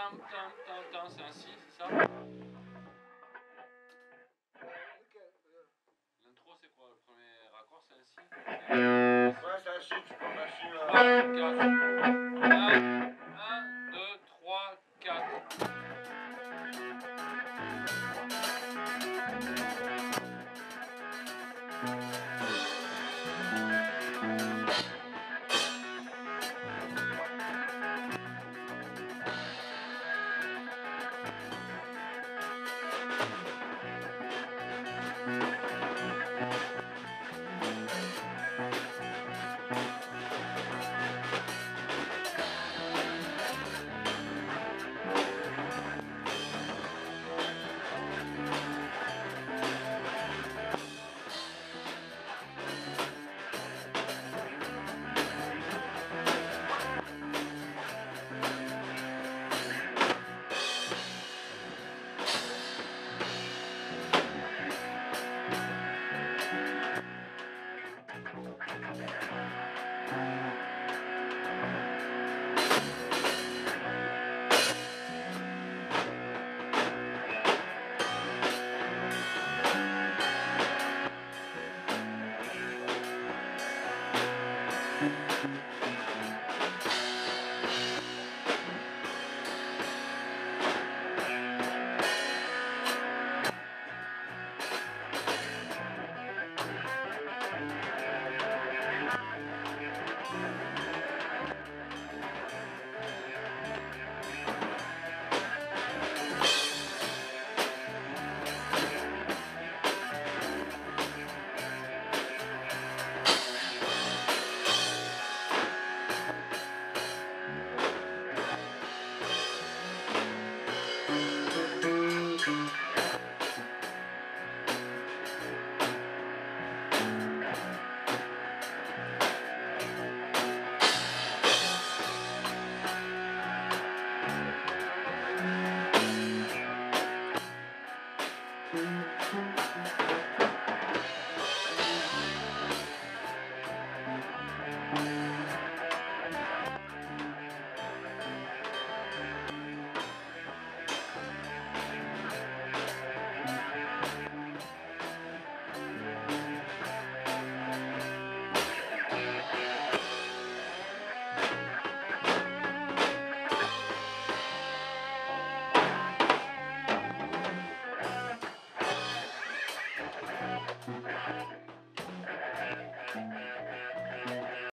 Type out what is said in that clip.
tam, tam, tam, tam, c'est un si, c'est ça? L'intro, c'est quoi? Le premier raccord, c'est un si Ouais, c'est un tu prends un euh. si. Ah,